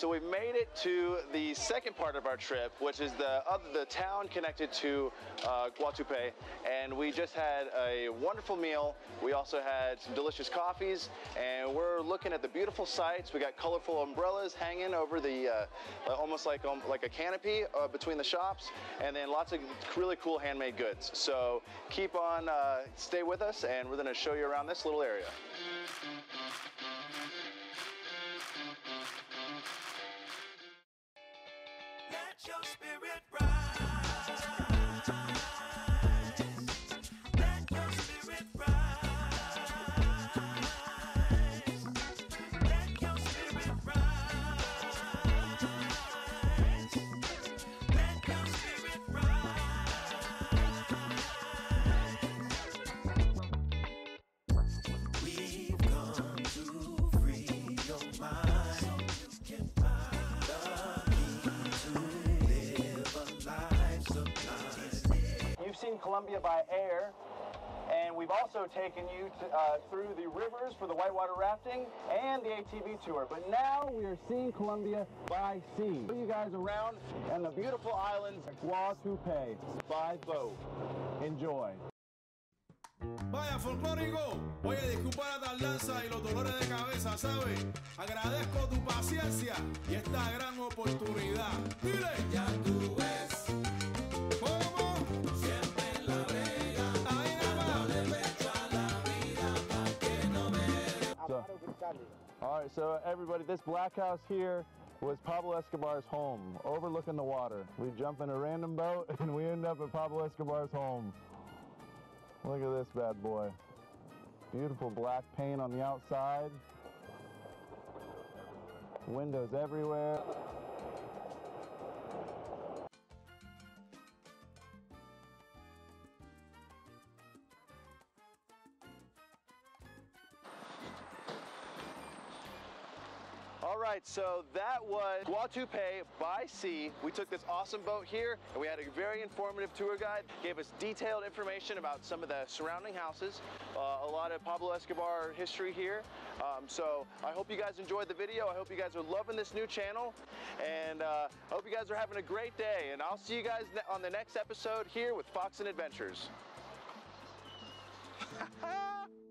so we made it to the second part of our trip, which is the other, the town connected to uh, Guatapé, and we just had a wonderful meal. We also had some delicious coffees, and we're looking at the beautiful sights. We got colorful umbrellas hanging over the, uh, almost like um, like a canopy uh, between the shops, and then lots of really cool handmade goods. So keep on, uh, stay with us, and we're going to show you around this little area. Your spirit rise. Colombia by air, and we've also taken you to, uh, through the rivers for the whitewater rafting and the ATV tour. But now we are seeing Colombia by sea. Show you guys around and the beautiful islands of Guatapé by boat. Enjoy. Vaya folclórico, oye, disculpa la tardanza y los dolores de cabeza, ¿sabes? Agradezco tu paciencia y esta gran oportunidad. Dile, Ya tú ves, me All right, so everybody, this black house here was Pablo Escobar's home, overlooking the water. We jump in a random boat and we end up at Pablo Escobar's home. Look at this bad boy. Beautiful black paint on the outside. Windows everywhere. Right, so that was Guatapé by sea. We took this awesome boat here and we had a very informative tour guide, gave us detailed information about some of the surrounding houses, uh, a lot of Pablo Escobar history here. Um, so I hope you guys enjoyed the video. I hope you guys are loving this new channel and uh, I hope you guys are having a great day and I'll see you guys on the next episode here with Foxen Adventures.